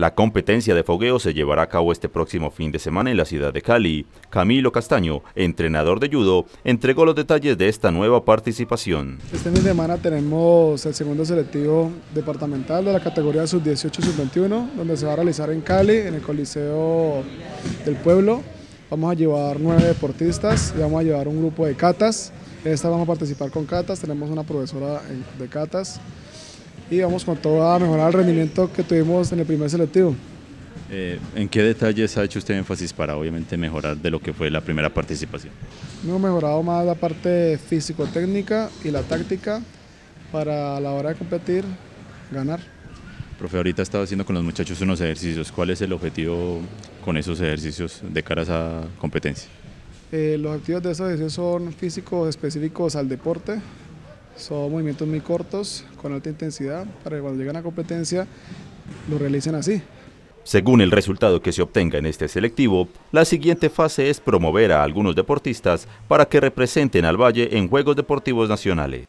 La competencia de fogueo se llevará a cabo este próximo fin de semana en la ciudad de Cali. Camilo Castaño, entrenador de judo, entregó los detalles de esta nueva participación. Este fin de semana tenemos el segundo selectivo departamental de la categoría sub-18 y sub-21, donde se va a realizar en Cali, en el Coliseo del Pueblo. Vamos a llevar nueve deportistas y vamos a llevar un grupo de catas. esta vamos a participar con catas, tenemos una profesora de catas y vamos con todo a mejorar el rendimiento que tuvimos en el primer selectivo. Eh, ¿En qué detalles ha hecho usted énfasis para obviamente mejorar de lo que fue la primera participación? Hemos mejorado más la parte físico-técnica y la táctica para a la hora de competir, ganar. Profe, ahorita estaba haciendo con los muchachos unos ejercicios. ¿Cuál es el objetivo con esos ejercicios de cara a esa competencia? Eh, los objetivos de esos ejercicios son físicos específicos al deporte, son movimientos muy cortos, con alta intensidad, para que cuando lleguen a competencia lo realicen así. Según el resultado que se obtenga en este selectivo, la siguiente fase es promover a algunos deportistas para que representen al Valle en Juegos Deportivos Nacionales.